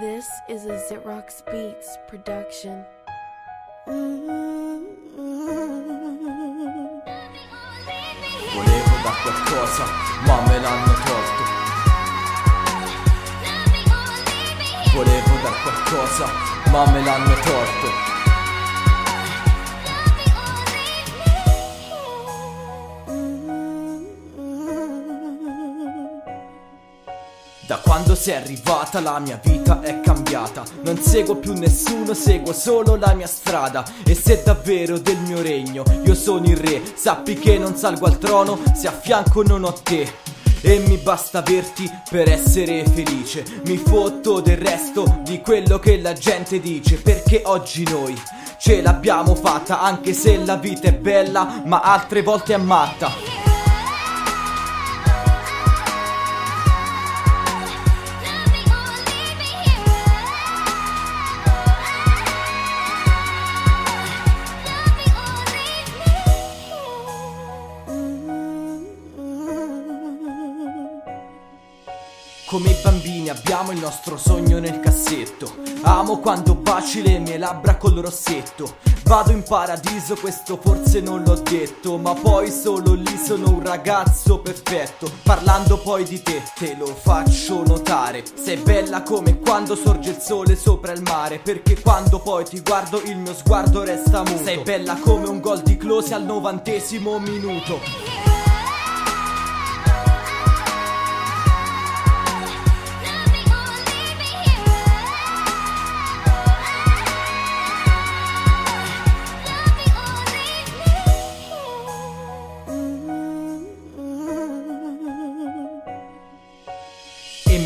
This is a Zitrox Beats production. Volevo da qualcosa, ma me l'hanno tolto. Volevo dar qualcosa, ma me l'hanno tolto. Da quando sei arrivata la mia vita è cambiata. Non seguo più nessuno, seguo solo la mia strada. E se davvero del mio regno io sono il re. Sappi che non salgo al trono se a fianco non ho te. E mi basta averti per essere felice. Mi fotto del resto di quello che la gente dice. Perché oggi noi ce l'abbiamo fatta Anche se la vita è bella ma altre volte è matta Come bambini abbiamo il nostro sogno nel cassetto. Amo quando baci le mie labbra col rossetto. Vado in paradiso, questo forse non l'ho detto Ma poi solo lì sono un ragazzo perfetto. Parlando poi di te, te lo faccio notare. Sei bella come quando sorge il sole sopra il mare Perché quando poi ti guardo il mio sguardo resta muto. Sei bella come un gol di Close al novantesimo minuto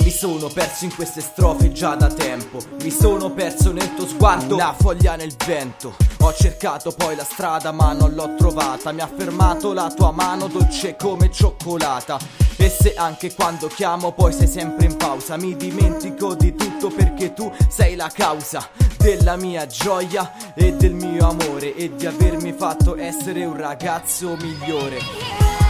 mi sono perso in queste strofe già da tempo. Mi sono perso nel tuo sguardo, la foglia nel vento. Ho cercato poi la strada ma non l'ho trovata. Mi ha fermato la tua mano dolce come cioccolata. E se anche quando chiamo poi sei sempre in pausa. Mi dimentico di tutto perché tu sei la causa Della mia gioia e del mio amore. E di avermi fatto essere un ragazzo migliore